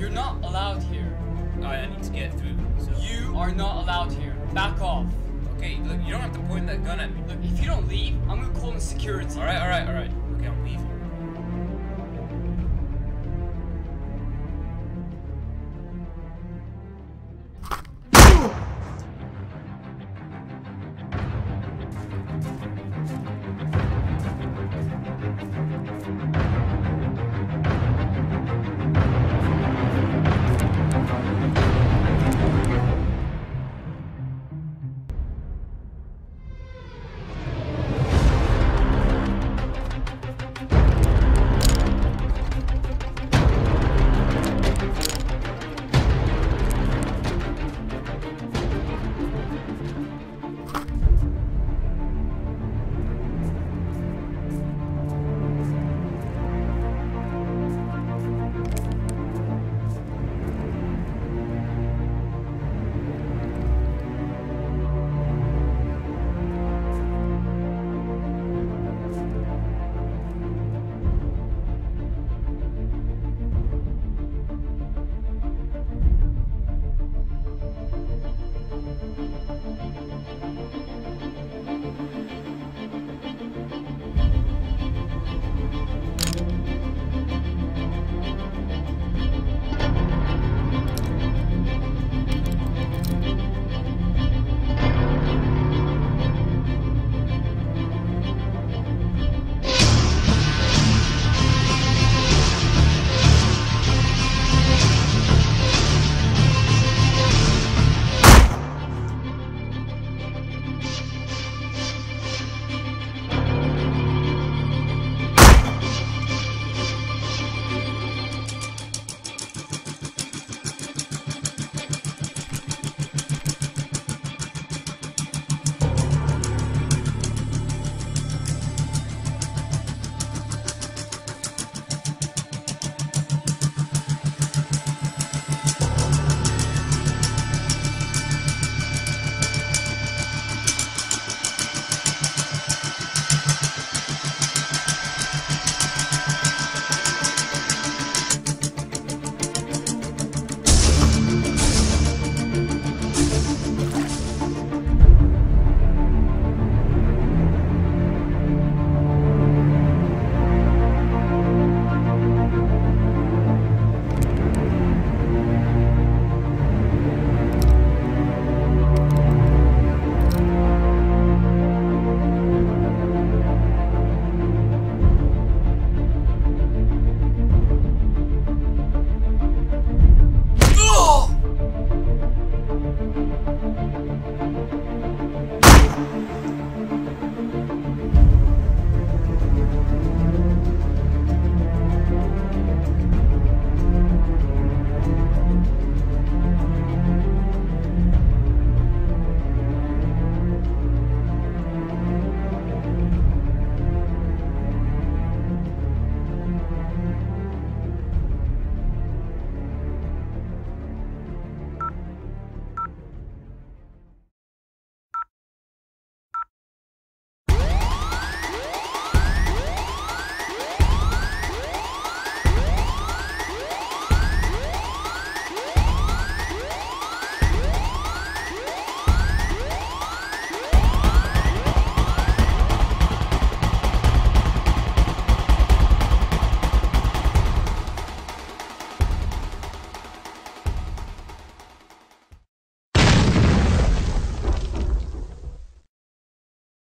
You're not allowed here. I need to get through. So. You are not allowed here. Back off. Okay, look, you don't have to point that gun at me. Look, if you don't leave, I'm gonna call in security. Alright, alright, alright. Okay, I'm leaving.